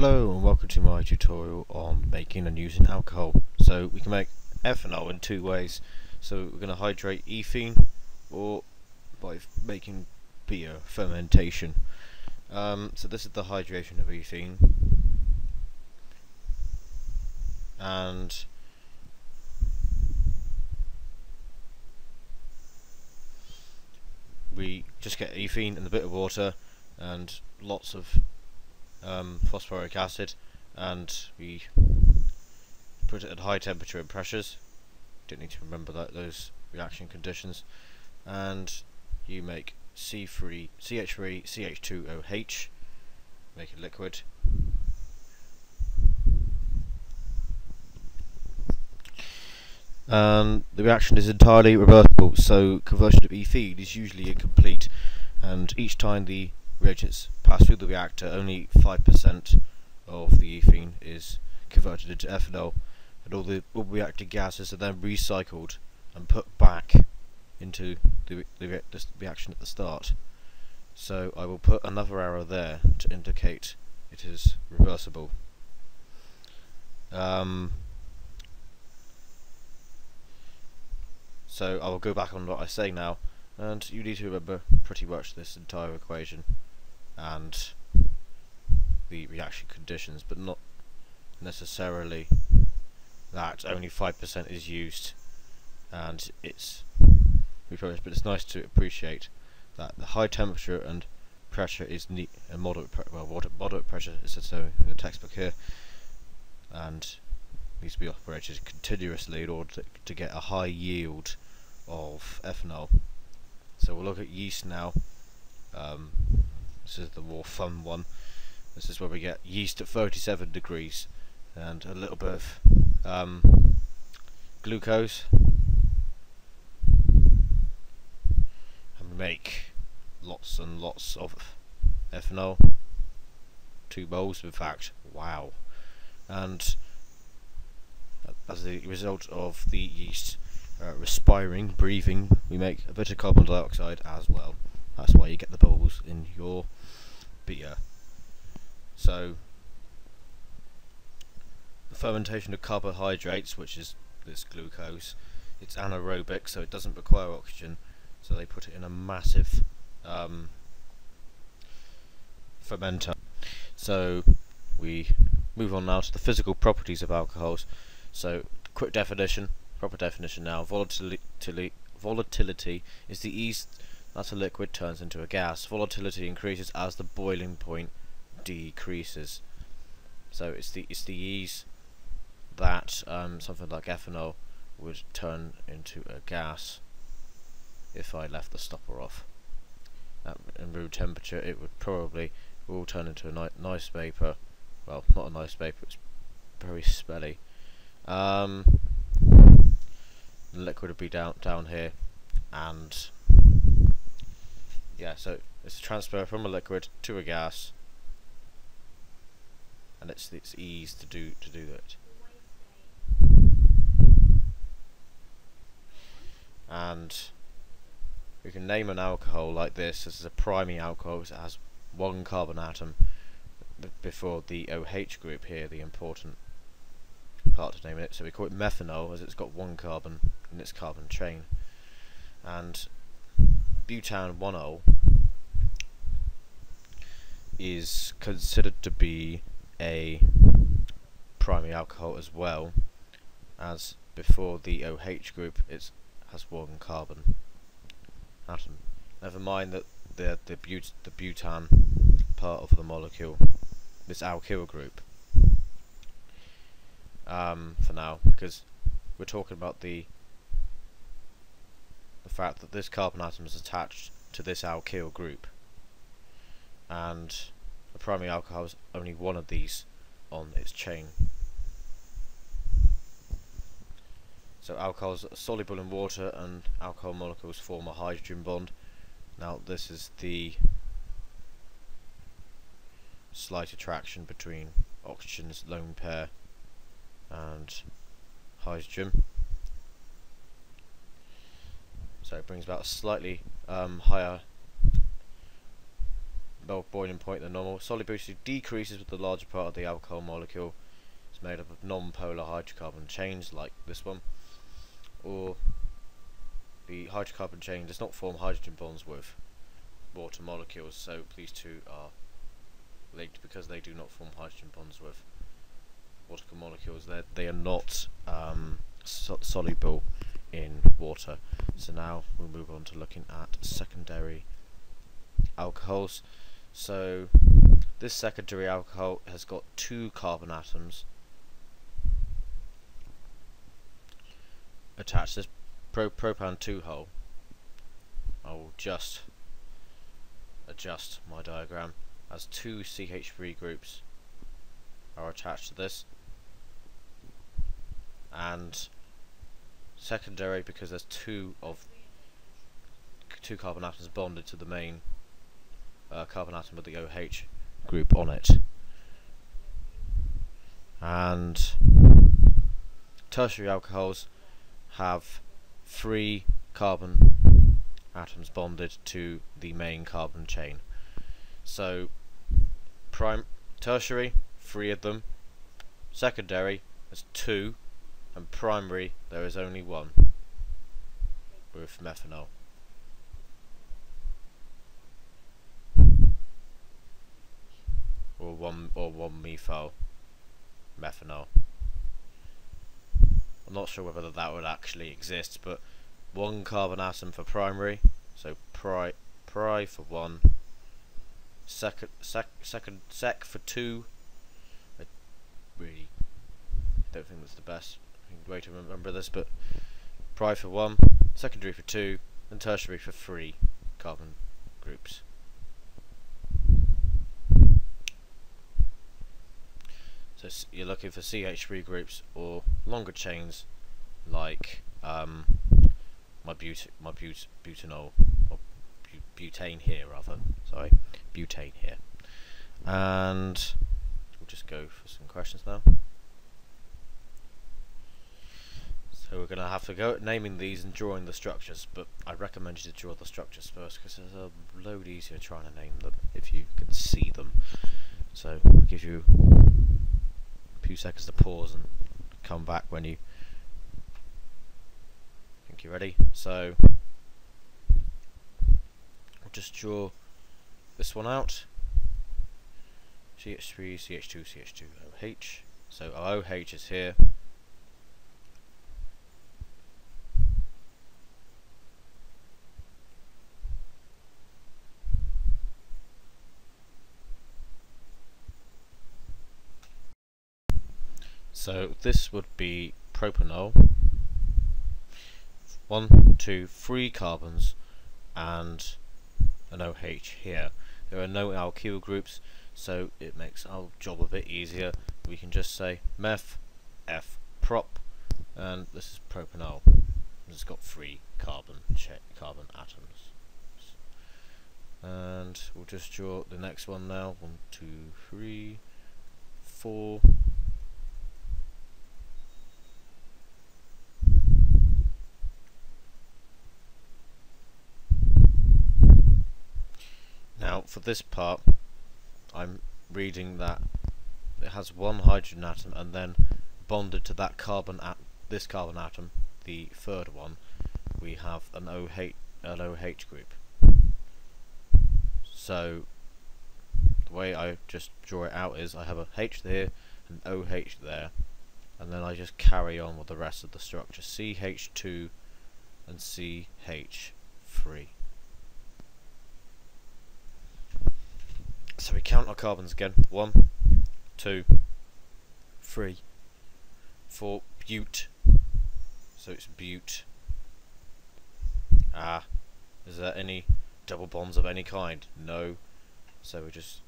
Hello and welcome to my tutorial on making and using alcohol. So we can make ethanol in two ways. So we're going to hydrate ethene or by making beer fermentation. Um, so this is the hydration of ethene. And we just get ethene and a bit of water and lots of um, phosphoric acid and we put it at high temperature and pressures. Don't need to remember that those reaction conditions. And you make C3 CH3 CH2OH make a liquid. And the reaction is entirely reversible so conversion of ethene is usually incomplete. And each time the reagents pass through the reactor, only 5% of the ethene is converted into ethanol, and all the reactor gases are then recycled and put back into the, the, the reaction at the start. So I will put another arrow there to indicate it is reversible. Um, so I will go back on what I say now, and you need to remember pretty much this entire equation and the reaction conditions, but not necessarily that. Only 5% is used and it's reprocessed, but it's nice to appreciate that the high temperature and pressure is neat and moderate well moderate pressure is so in the textbook here and needs to be operated continuously in order to, to get a high yield of ethanol. So we'll look at yeast now um, this is the more fun one. This is where we get yeast at 37 degrees and a little bit of um, glucose. And we make lots and lots of ethanol. Two bowls, in fact. Wow. And as the result of the yeast uh, respiring, breathing, we make a bit of carbon dioxide as well. That's why you get the bubbles in your beer. So the fermentation of carbohydrates, which is this glucose, it's anaerobic, so it doesn't require oxygen. So they put it in a massive um, fermenter. So we move on now to the physical properties of alcohols. So quick definition, proper definition now. Volatility, volatility is the ease that a liquid turns into a gas. Volatility increases as the boiling point decreases. So it's the it's the ease that um, something like ethanol would turn into a gas if I left the stopper off. At room temperature, it would probably all turn into a ni nice vapor. Well, not a nice vapor. It's very smelly. Um, the liquid would be down down here, and yeah, so it's a transfer from a liquid to a gas, and it's it's ease to do to do that. And we can name an alcohol like this. This is a primary alcohol. It has one carbon atom before the OH group here, the important part to name it. So we call it methanol as it's got one carbon in its carbon chain. And butan 1 is considered to be a primary alcohol as well as before the OH group it has one carbon atom. Never mind that the the, but the butan part of the molecule, this alkyl group. Um, for now, because we're talking about the fact that this carbon atom is attached to this alkyl group and the primary alcohol has only one of these on its chain. So alcohols are soluble in water and alcohol molecules form a hydrogen bond. Now this is the slight attraction between oxygen's lone pair and hydrogen. So it brings about a slightly um, higher boiling point than normal. Solubility decreases with the larger part of the alcohol molecule. It's made up of non-polar hydrocarbon chains like this one, or the hydrocarbon chain does not form hydrogen bonds with water molecules, so these two are linked because they do not form hydrogen bonds with water molecules. They're, they are not um, so soluble in water. So now we'll move on to looking at secondary alcohols. So this secondary alcohol has got two carbon atoms attached this pro propan 2 ol. I will just adjust my diagram as two CH3 groups are attached to this and secondary because there's two of two carbon atoms bonded to the main uh, carbon atom with the OH group on it. And tertiary alcohols have three carbon atoms bonded to the main carbon chain. So prime tertiary three of them. Secondary there's two and primary there is only one with methanol. Or one or one methyl methanol. I'm not sure whether that would actually exist, but one carbon atom for primary, so pri pri for one, second sec second sec for two. I really I don't think that's the best way to remember this, but pri for one, secondary for two, and tertiary for three carbon groups. So you're looking for CH3 groups or longer chains like um, my but my but butanol or butane here rather. Sorry, butane here. And we'll just go for some questions now. So we're going to have to go at naming these and drawing the structures, but I recommend you to draw the structures first because it's a load easier trying to name them if you can see them. So I'll give you a few seconds to pause and come back when you think you're ready. So I'll just draw this one out. CH3, CH2, CH2, OH. So OH is here. So this would be propanol. One, two, three carbons and an OH here. There are no alkyl groups, so it makes our job a bit easier. We can just say meth, F prop, and this is propanol. It's got three carbon carbon atoms. And we'll just draw the next one now. One, two, three, four, for this part, I'm reading that it has one hydrogen atom and then bonded to that carbon at this carbon atom, the third one, we have an OH, an OH group. So the way I just draw it out is I have a H there, an OH there, and then I just carry on with the rest of the structure, CH2 and CH3. So we count our carbons again. One, two, three, four. Bute. So it's bute. Ah. Is there any double bonds of any kind? No. So we just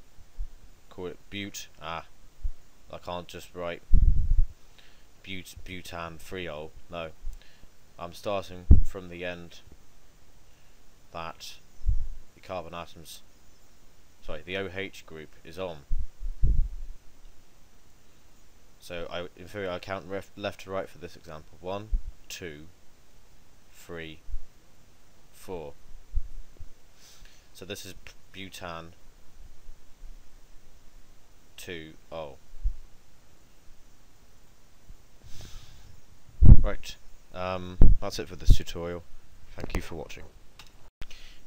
call it bute. Ah. I can't just write bute butan freol. No. I'm starting from the end that the carbon atoms sorry, the OH group is on. So I, in theory, I count left to right for this example. One, two, three, four. So this is butan 2 oh. Right, um, that's it for this tutorial. Thank you for watching.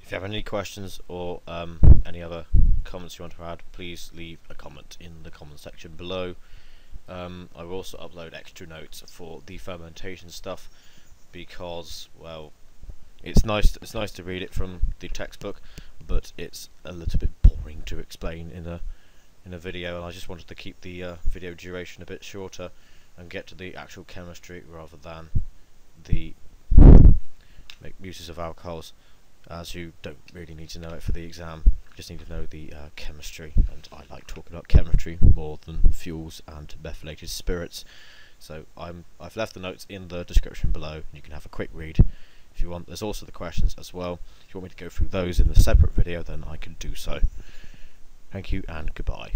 If you have any questions or um, any other comments you want to add, please leave a comment in the comment section below. Um, I will also upload extra notes for the fermentation stuff because, well, it's nice. It's nice to read it from the textbook, but it's a little bit boring to explain in a in a video, and I just wanted to keep the uh, video duration a bit shorter and get to the actual chemistry rather than the make uses of alcohols, as you don't really need to know it for the exam. Just need to know the uh, chemistry, and I like talking about chemistry more than fuels and methylated spirits. So I'm I've left the notes in the description below, and you can have a quick read if you want. There's also the questions as well. If you want me to go through those in a separate video, then I can do so. Thank you and goodbye.